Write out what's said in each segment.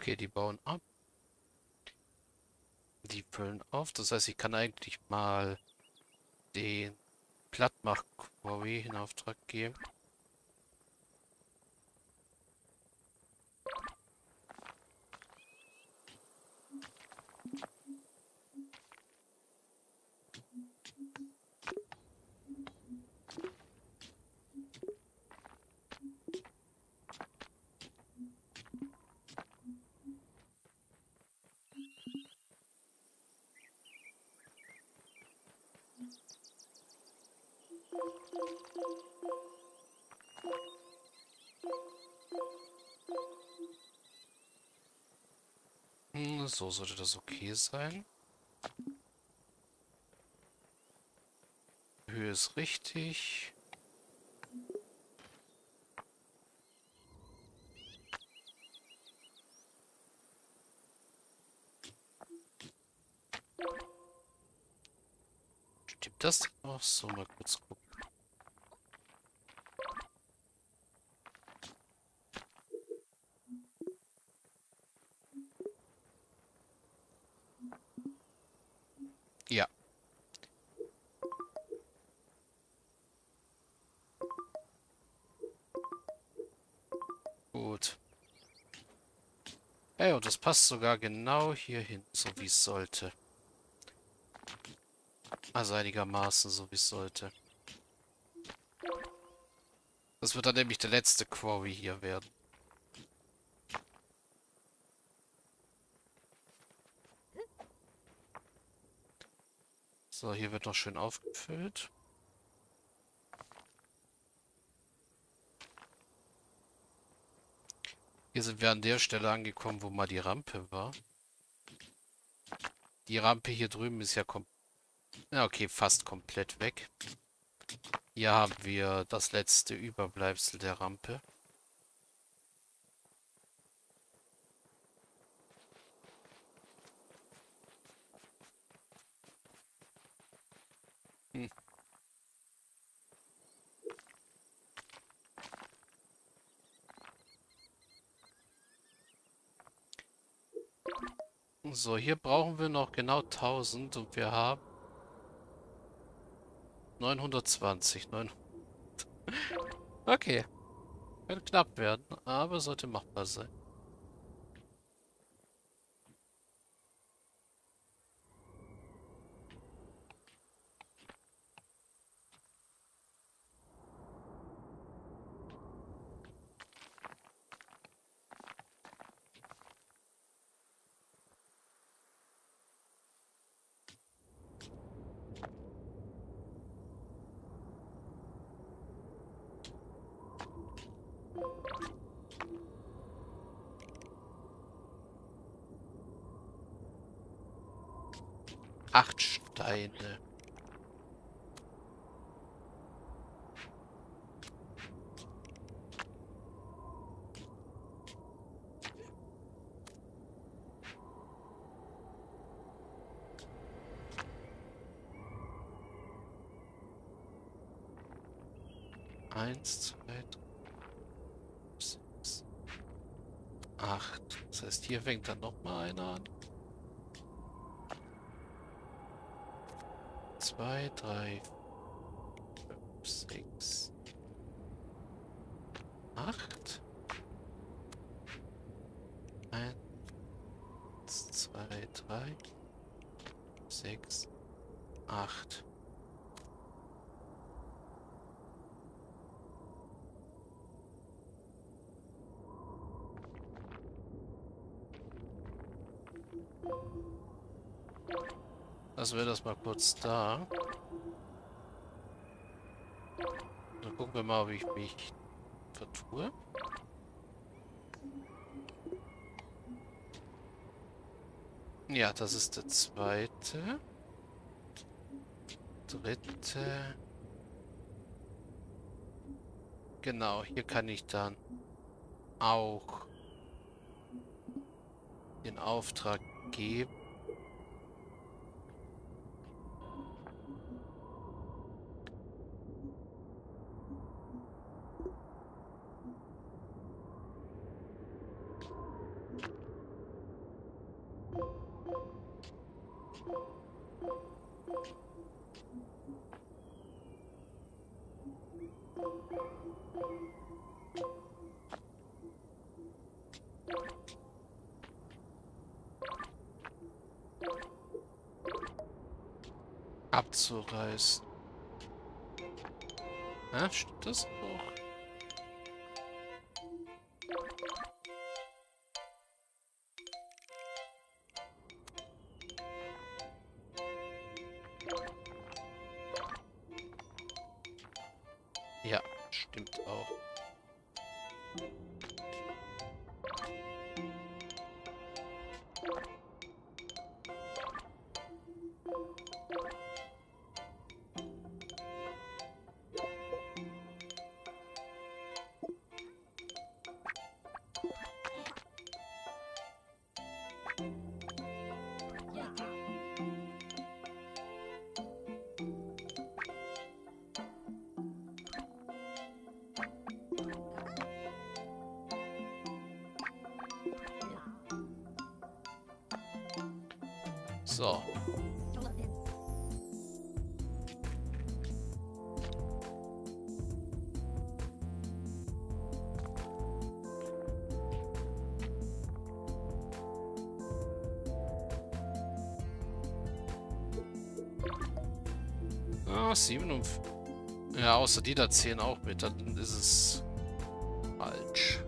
Okay, die bauen ab. Die füllen auf. Das heißt, ich kann eigentlich mal den Plattmach-Quarry in Auftrag geben. So sollte das okay sein. Höhe ist richtig. Stimmt das noch? So, mal kurz gucken. Ey, und das passt sogar genau hier hin, so wie es sollte. Also einigermaßen, so wie es sollte. Das wird dann nämlich der letzte Quarry hier werden. So, hier wird noch schön aufgefüllt. Hier sind wir an der Stelle angekommen, wo mal die Rampe war. Die Rampe hier drüben ist ja kom ja, okay, fast komplett weg. Hier haben wir das letzte Überbleibsel der Rampe. So, hier brauchen wir noch genau 1000 und wir haben 920. 900. okay. Könnte knapp werden, aber sollte machbar sein. Acht Steine. Eins, zwei, drei, 8. Das heißt, hier fängt dann nochmal einer an. 2, 3, Also wäre das mal kurz da. Dann gucken wir mal, ob ich mich vertue. Ja, das ist der zweite. Dritte. Genau, hier kann ich dann auch den Auftrag geben. Abzureißen. Ja, stimmt das auch? So. Ah, 7 und... Ja, außer die da zählen auch mit, dann ist es falsch.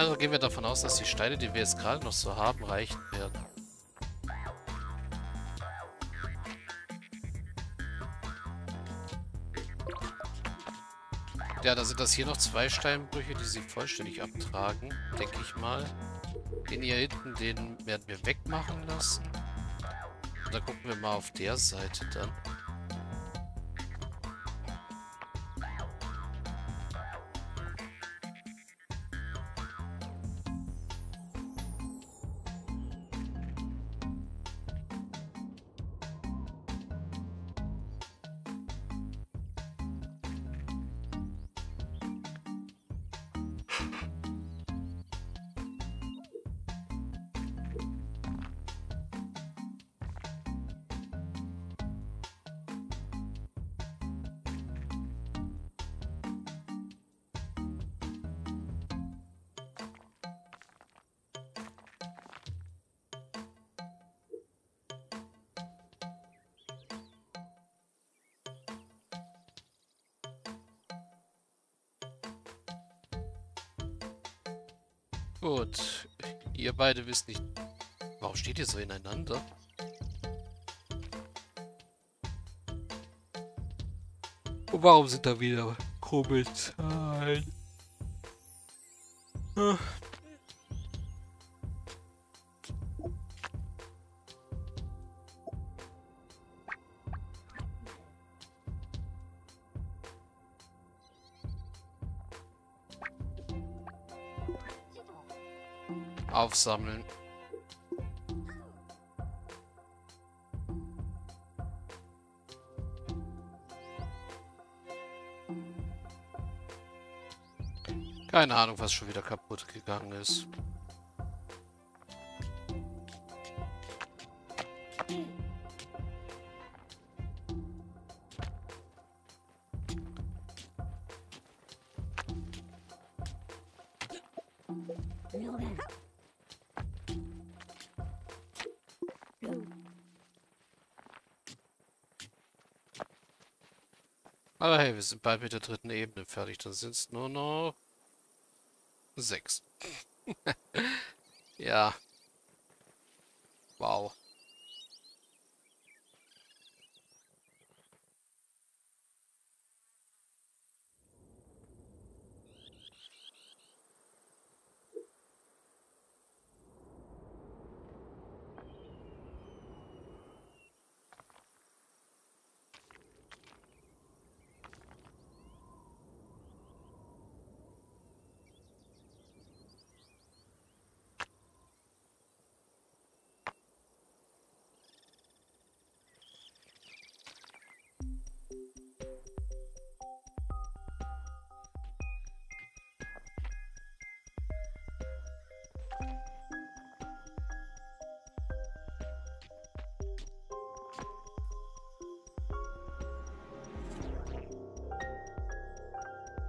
Also gehen wir davon aus, dass die Steine, die wir jetzt gerade noch so haben, reichen werden. Ja, da sind das hier noch zwei Steinbrüche, die sie vollständig abtragen, denke ich mal. Den hier hinten, den werden wir wegmachen lassen. Und dann gucken wir mal auf der Seite dann. Gut. Ihr beide wisst nicht... Warum steht ihr so ineinander? Und warum sind da wieder Krummelsahlen? Ah. Aufsammeln. Keine Ahnung, was schon wieder kaputt gegangen ist. Aber hey, wir sind bald mit der dritten Ebene fertig. Dann sind es nur noch sechs. ja. Wow.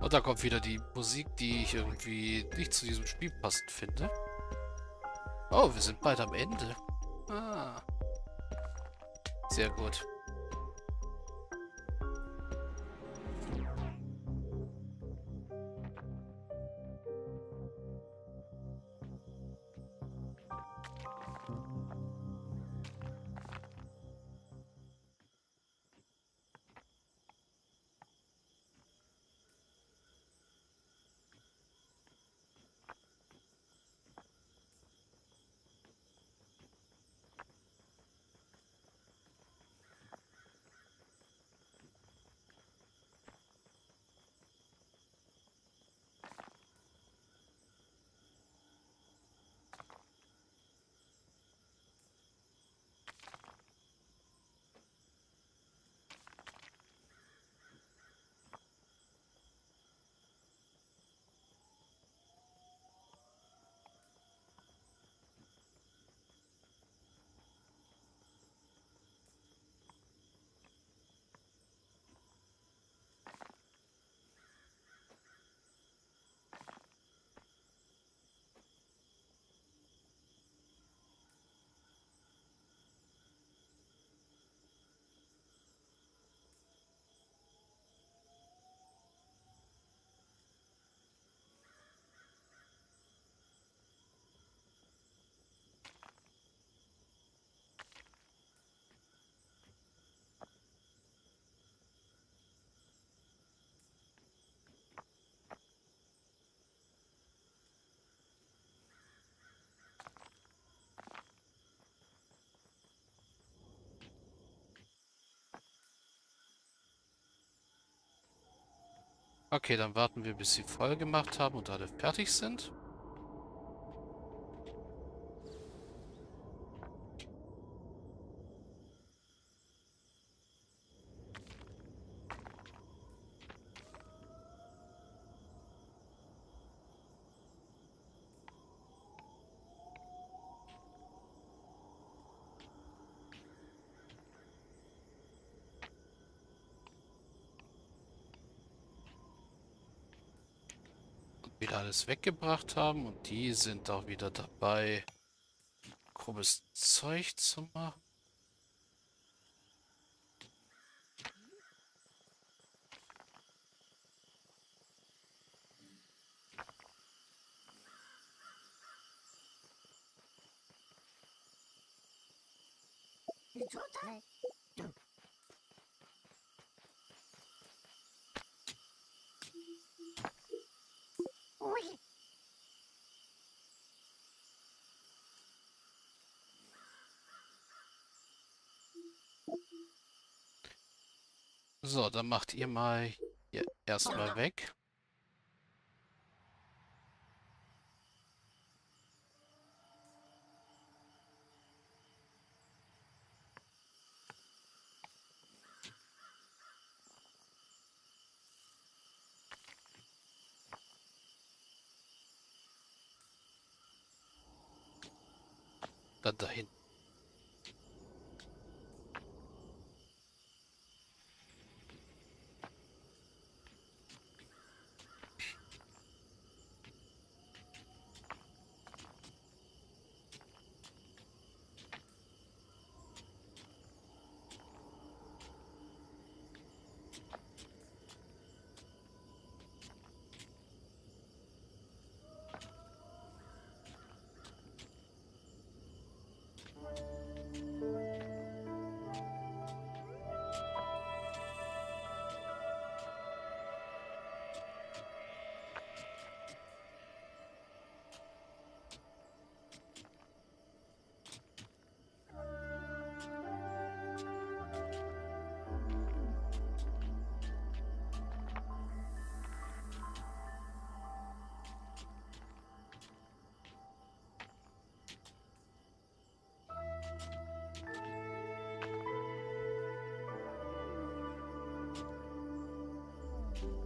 Und da kommt wieder die Musik, die ich irgendwie nicht zu diesem Spiel passend finde. Oh, wir sind bald am Ende. Ah. Sehr gut. Okay, dann warten wir, bis sie voll gemacht haben und alle fertig sind. Wieder alles weggebracht haben. Und die sind auch wieder dabei, grobes Zeug zu machen. So, dann macht ihr mal hier erstmal weg. Dann dahin.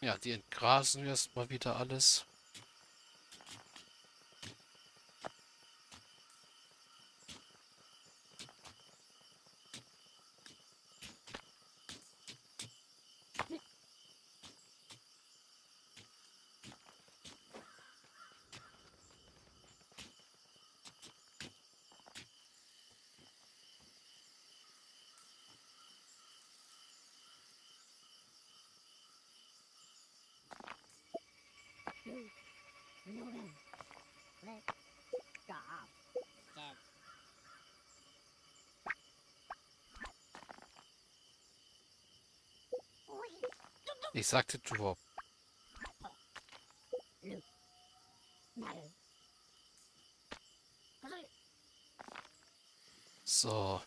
Ja, die entgrasen wir erstmal wieder alles. Ich sagte Drop. So.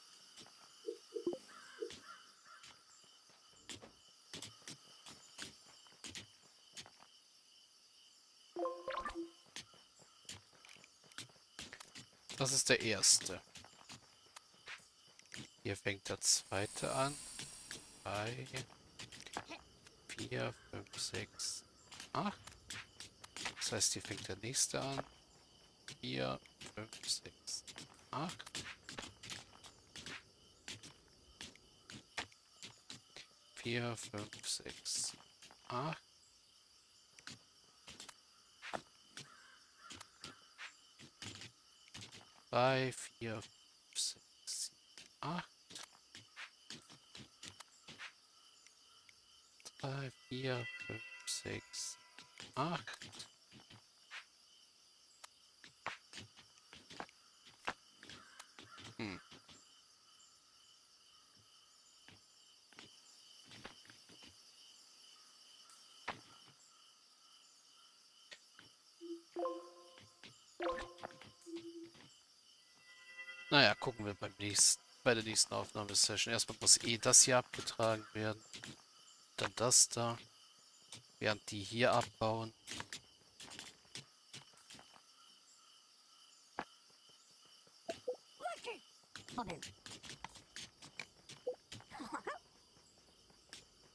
Das ist der erste. Hier fängt der zweite an. Drei, vier, fünf, sechs, acht. Das heißt, hier fängt der nächste an. Vier, fünf, sechs, acht. Vier, fünf, sechs, acht. 3, 4, 5, 6, 7, 8. 3, 4, 5, 6, 8. Naja, gucken wir beim nächsten, bei der nächsten Aufnahmesession. Erstmal muss eh das hier abgetragen werden. Dann das da. Während die hier abbauen.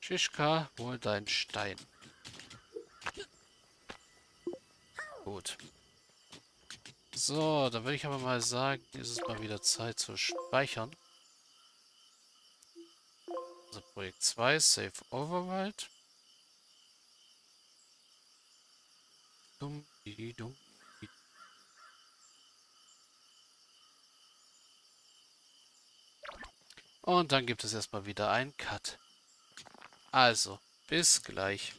Schischka, hol deinen Stein. Gut. So, dann würde ich aber mal sagen, ist es mal wieder Zeit zu speichern. Also Projekt 2, Save die. Und dann gibt es erstmal wieder einen Cut. Also, bis gleich.